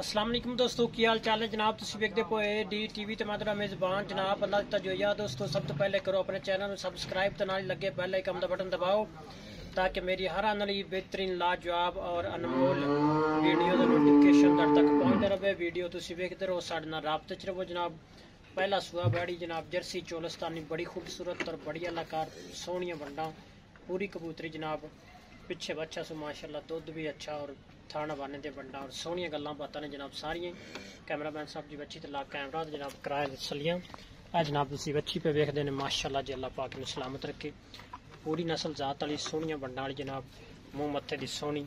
ਅਸਲਾਮ ਅਲੈਕੁਮ ਦੋਸਤੋ, ਕੀ ਹਾਲ ਚਾਲ ਹੈ ਜਨਾਬ? ਤੁਸੀਂ ਵੇਖਦੇ ਪਏ ਡੀ ਟੀਵੀ ਤੇ ਮੈਂ ਤੁਹਾਡਾ ਮੇਜ਼ਬਾਨ ਜਨਾਬ ਅੱਲਾਹ ਦਿੱਤਾ ਜੋਇਆ ਦੋਸਤੋ, ਸਭ ਤੋਂ ਪਹਿਲੇ ਕਰੋ ਆਪਣੇ ਚੈਨਲ ਨੂੰ ਸਬਸਕ੍ਰਾਈਬ ਤੇ ਨਾਲ ਲੱਗੇ ਬੈਲ ਆਈਕਨ ਦਾ ਬਟਨ ਦਬਾਓ ਤਾਂ ਕਿ ਮੇਰੀ ਹਰ ਆਉਣ ਵਾਲੀ ਬਿਹਤਰੀਨ, ਲਾਜਵਾਬ ਔਰ ਅਨਮੋਲ ਵੀਡੀਓ ਦਾ ਨੋਟੀਫਿਕੇਸ਼ਨ ਤੁਹਾਡੇ ਤੱਕ ਪਹੁੰਚਦਾ ਰਹੇ। ਵੀਡੀਓ ਤੁਸੀਂ ਵੇਖਦੇ ਰਹੋ, ਸਾਡੇ ਨਾਲ ਰਾਬਤੇ ਚ ਰਹੋ ਜਨਾਬ। ਪਹਿਲਾ ਸੁਆ ਬੈੜੀ ਜਨਾਬ, ਜਰਸੀ ਚੋਲਸਤਾਨੀ, ਬੜੀ ਖੂਬਸੂਰਤ ਔਰ ਬੜੀ ਅਲਾਕਾਰ, ਸੋਹਣੀਆਂ ਵੰਡਾਂ, ਪੂਰੀ ਕਬੂਤਰੀ ਜਨਾਬ, ਪਿੱਛੇ ਬੱਚਾ ਸੋ ਮਾਸ਼ਾਅੱਲਾ, ਦੁੱਧ ਵੀ ਅੱਛਾ ਔਰ ਥਾਣਾ ਬਾਨੇ ਤੇ ਬੰਡਾ ਔਰ ਸੋਹਣੀਆਂ ਗੱਲਾਂ ਬਾਤਾਂ ਨੇ ਜਨਾਬ ਸਾਰੀਆਂ ਕੈਮਰਾਮੈਨ ਸਾਹਿਬ ਜੀ ਬੱਚੀ ਤੇ ਲਾ ਕੈਮਰਾ ਤੇ ਜਨਾਬ ਕਿਰਾਏ ਦੇ ਆ ਜਨਾਬ ਤੁਸੀਂ ਬੱਚੀ ਪੇ ਵੇਖਦੇ ਨੇ, ਮਾਸ਼ਾਅੱਲਾ ਜੀ ਅੱਲਾਹ ਪਾਕ ਨੇ ਸਲਾਮਤ ਰੱਖੇ। ਪੂਰੀ ਨਸਲ ਜ਼ਾਤ ਵਾਲੀ ਸੋਹਣੀਆਂ ਵੰਡਾਂ ਵਾਲੀ ਜਨਾਬ, ਮੂੰਹ ਮੱਥੇ ਦੀ ਸੋਹਣੀ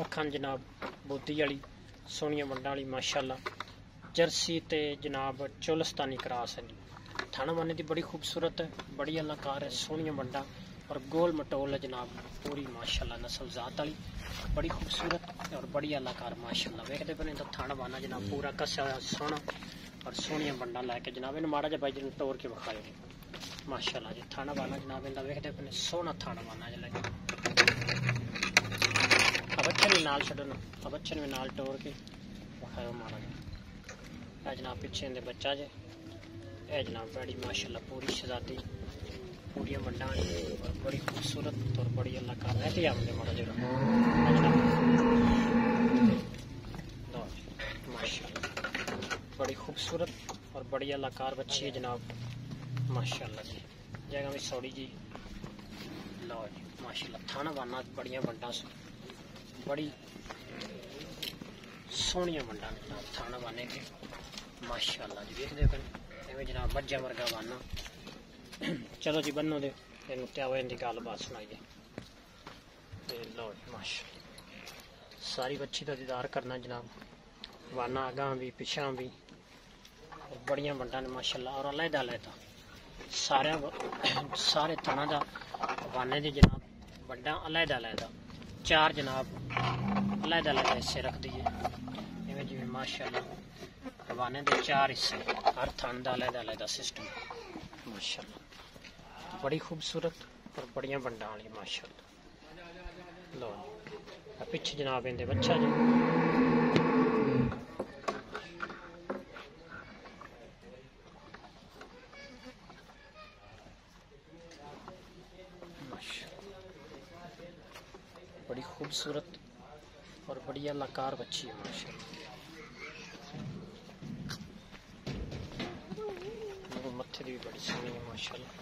ਅੱਖਾਂ ਜਨਾਬ, ਬੋਤੀ ਵਾਲੀ ਸੋਹਣੀਆਂ ਵੰਡਾਂ ਵਾਲੀ, ਮਾਸ਼ਾਅੱਲਾ। ਜਰਸੀ ਤੇ ਜਨਾਬ ਚੁਲਸਤਾਨੀ ਕਰਾਸ ਹੈ ਥਾਣਾ ਮੰਨੇ ਦੀ ਬੜੀ ਖੂਬਸੂਰਤ ਬੜੀ ਅਲੰਕਾਰ ਹੈ, ਸੋਹਣੀਆਂ ਵੰਡਾਂ। और गोल मटोल जनाब। पूरी माशाल्लाह नस्ल जात वाली। बड़ी खूबसूरत और बड़ी अलाकार माशाल्लाह। वेखते बने तो थाना बाना जनाब, पूरा कसा सोहना और सोहनिया बंडा लैके जनाब। इन माड़ा जा भाई जी तोड़ के विखाए माशाल्लाह जी, थाना बाना जनाब इनका वेखते बने सोहना थाना बाना जला अब अच्छे भी नाल छो ना। अब अच्छे भी नाल तोड़ के विखाए माड़ा जा जनाब, पिछे बच्चा जे। ए जनाब, बड़ी माशाल्लाह, पूरी शहजादी पूरियाँ वंडा और बड़ी खूबसूरत और बड़ी अल्लाह का रहती हमने मारा जरा। बड़ी खूबसूरत और बड़ी अल्लाकार बच्ची है जनाब। माशाल्लाह जी। जगह में सौड़ी जी। लो जी, माशाल्लाह। थाना बाना बड़ियाँ से बड़ी सोहनियाँ वंडा ने जनाब, थाना बाने के। माशाल्लाह जी देखते हो एवं जनाब, मज्जा वर्गा बाना। चलो जी बनो दे। फिर मुक्तिया हुए इनकी गल बात सुनाइए लो जी सारी बच्ची का दीदार करना, जनाब। वाना अगा भी पिछा भी और बड़िया बंडा ने माशाला और अलहदा अलहदा सारे सारे थाना का वाने के जनाब बंडा अलहदा अलहदा चार, जनाब। अलहदा अलहदा हिस्से रख दिए। जिमें जिमें माशाला वाने के चार हिस्से, हर थान का अलहदा अलहदा सिस्टम माशाला बड़ी खूबसूरत और बड़ियाँ वाली माशाल्लाह। लो पिछे जनाब इंदे बच्चा जी। बड़ी खूबसूरत और बड़ी अलाकार बच्ची है मेरे मत्थे दी भी बड़ी सोहनी है, माशाल्लाह।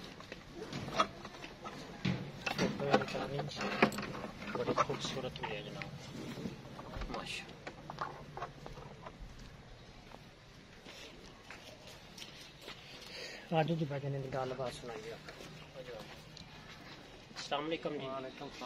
फ़ोटो वाली करानी जी। बड़ी खूबसूरत हुई है जनाब माशा आजू जी भाई ने गलबात सुनाई अस्सलाम असलम जी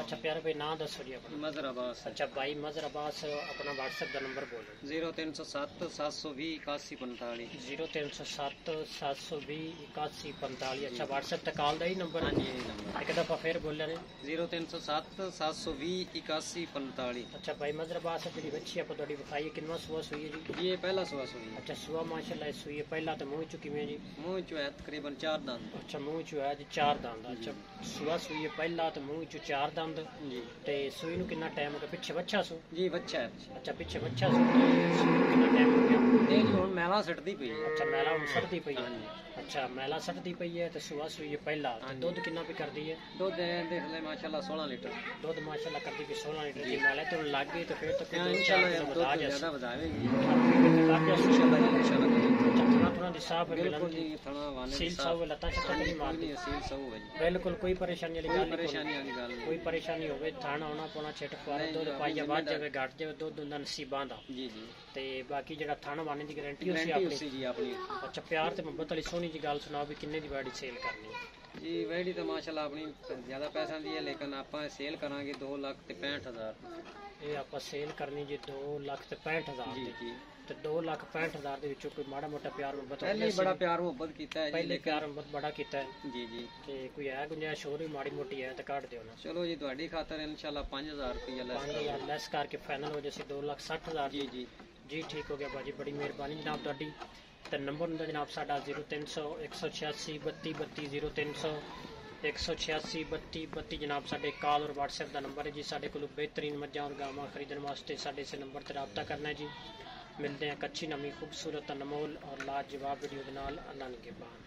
अच्छा प्यारे भाई ना दसो जी अपना। मजर अब्बास। अच्छा भाई मजर अब्बास अपना व्हाट्सएप का नंबर बोलो। ज़ीरो तीन सौ सत्त सात सौ भी इक्यासी पंताली। ज़ीरो तीन सौ सत्त सात सौ भी इक्यासी पंताली। अच्छा व्हाट्सएप तक कॉल का ही नंबर? हाँ जी नंबर। एक दफ़ा फिर बोल ज़ीरो तीन सौ सत्त सात सौ भी इक्यासी पंताली। अच्छा भाई मजर अब्बास जी बच्ची आप थोड़ी विखाई किनवा सुबह सुई है जी? ये पहला सुबह सुई अच्छा सुबह माशाला सुई है। पहला तो मुँह चुकी में जी। मुँह चो है तकरीबन चार दान अच्छा मुँह चो है जी चार दान अच्छा सुबह सुई है पहला ਪਹਿਲਾ ਤੇ ਮੂੰਹ ਚੋਂ ਚਾਰ ਦੰਦ ਜੀ ਤੇ ਸੂਈ ਨੂੰ ਕਿੰਨਾ ਟਾਈਮ ਹੋ ਗਿਆ ਪਿੱਛੇ ਬੱਚਾ ਸੂ ਜੀ ਬੱਚਾ ਹੈ ਅੱਛਾ ਪਿੱਛੇ ਬੱਚਾ ਸੂ ਸੂਈ ਨੂੰ ਕਿੰਨਾ ਟਾਈਮ ਹੋ ਗਿਆ ਇਹ ਜੀ ਹੁਣ ਮੈਲਾ ਸੱਟਦੀ ਪਈ ਹੈ ਅੱਛਾ ਮੈਲਾ ਹੁਣ ਸੱਟਦੀ ਪਈ ਹੈ ਅੱਛਾ ਮੈਲਾ ਸੱਟਦੀ ਪਈ ਹੈ ਤੇ ਸੂਆ ਸੂਈ ਹੈ ਪਹਿਲਾ ਤੇ ਦੁੱਧ ਕਿੰਨਾ ਵੀ ਕਰਦੀ ਹੈ ਦੁੱਧ ਦੇਖ ਲੈ ਮਾਸ਼ਾਅੱਲਾ 16 ਲੀਟਰ ਦੁੱਧ ਮਾਸ਼ਾਅੱਲਾ ਕਰਦੀ ਵੀ 16 ਲੀਟਰ ਦੀ ਮੈਲਾ ਤੇ ਹੁਣ ਲੱਗ ਗਈ ਤੇ ਫਿਰ ਤੱਕ ਇਨਸ਼ਾਅੱਲਾ ਦੁੱਧ ਜ਼ਿਆਦਾ ਵਧਾਵੇਗੀ ਇਨਸ਼ਾਅੱਲਾ ਇਨਸ਼ਾਅੱਲਾ ਥਣਾ ਥਣਾ ਦੀ ਸਾਫ ਬਿਲਕੁਲ ਜੀ ਥਣਾ ਵਾਲੇ ਸੀਲ ਸਾਫ ਲੱਤਾਂ ਛੱਤਾਂ ਨਹੀਂ ਮਾਰਦੀ ਸੀਲ ਸਾਫ ਹੈ ਬਿਲਕੁਲ ਕੋਈ ਪਰੇਸ਼ਾਨੀ ਵਾਲੀ ਗੱਲ ਨਹੀਂ परेशानी वाली गल ਕੋਈ नहीं ਪਰੇਸ਼ਾਨੀ ਹੋਵੇ ਥਾਣਾ ਆਉਣਾ ਪਾਉਣਾ ਛਿੱਟ ਫਾਰ ਨਹੀਂ, ਦੁੱਧ ਆਪਣੀ ਪਾਈਆ ਵੱਧ ਜ਼ਿੰਮੇਦਾਰ- ਜਾਵੇ ਘਟ ਜਾਵੇ ਦੁੱਧ ਹੁੰਦਾ ਨਸੀਬਾਂ ਦਾ जी जी ਤੇ ਬਾਕੀ ਜਿਹੜਾ ਥਾਣਾ ਵਾਣੇ ਦੀ ਗਾਰੰਟੀ ਉਸੇ गारंटी ਆਪਣੀ उसी जी अपनी ਅੱਛਾ ਪਿਆਰ ਤੇ ਮੁਹੱਬਤ ਵਾਲੀ ਸੋਹਣੀ ਜੀ ਗੱਲ ਸੁਣਾਓ ਵੀ ਕਿੰਨੇ ਦੀ ਬਾੜੀ ਸੇਲ ਕਰਨੀ ਹੈ ਜੀ ਵੈੜੀ ਤਾਂ ਮਾਸ਼ਾਅੱਲਾ ਆਪਣੀ ਜ਼ਿਆਦਾ ਪੈਸਿਆਂ ਦੀ ਹੈ ਲੇਕਿਨ ਆਪਾਂ ਸੇਲ ਕਰਾਂਗੇ 2 ਲੱਖ ਤੇ 65000 ਇਹ ਆਪਾਂ ਸੇਲ ਕਰਨੀ ਜੀ 2 ਲੱਖ ਤੇ 65000 ਜੀ ਜੀ। ਤੇ 2 ਲੱਖ 65000 ਦੇ ਵਿੱਚੋਂ ਕੋਈ ਮਾੜਾ ਮੋਟਾ ਪਿਆਰ ਮੁਹੱਬਤ ਪਹਿਲੇ ਹੀ ਬੜਾ ਪਿਆਰ ਮੁਹੱਬਤ ਕੀਤਾ ਹੈ ਜੀ ਪਹਿਲੇ ਪਿਆਰ ਮੁਹੱਬਤ ਬੜਾ ਕੀਤਾ ਹੈ। ਜੀ ਜੀ। ਤੇ ਕੋਈ ਹੈ ਗੁੰਜਾਇਸ਼ ਹੋਰ ਵੀ ਮਾੜੀ ਮੋਟੀ ਹੈ ਤਾਂ ਕੱਢ ਦਿਓ ਨਾ। ਚਲੋ ਜੀ ਤੁਹਾਡੀ ਖਾਤਰ ਇਨਸ਼ਾਅੱਲਾ 5000 ਰੁਪਏ ਲੈਸ 5000 ਲੈਸ ਕਰਕੇ ਫਾਈਨਲ ਹੋ ਜਾਏ 2 ਲੱਖ 60000 ਜੀ ਜੀ। ਜੀ ਠੀਕ ਹੋ ਗਿਆ ਬਾਜੀ ਬੜੀ ਮਿਹਰਬਾਨੀ ਜਨਾਬ ਤੁਹਾਡੀ। तो नंबर जनाब નંબરનો ज़ीरो तीन सौ एक सौ छियासी, बत्ती बत्ती ज़ीरो तीन सौ एक सौ छियासी, बत्ती बत्ती जनाब साढ़े कॉल और वट्सएप का नंबर है जी। साढ़े को बेहतरीन मझा और गावं खरीदने वास्ते साढ़े इस नंबर से रबता करना है जी। मिलते हैं एक अच्छी नवी खूबसूरत अनमोल और लाजवाब वीडियो के नाल अल्लाह के बाद।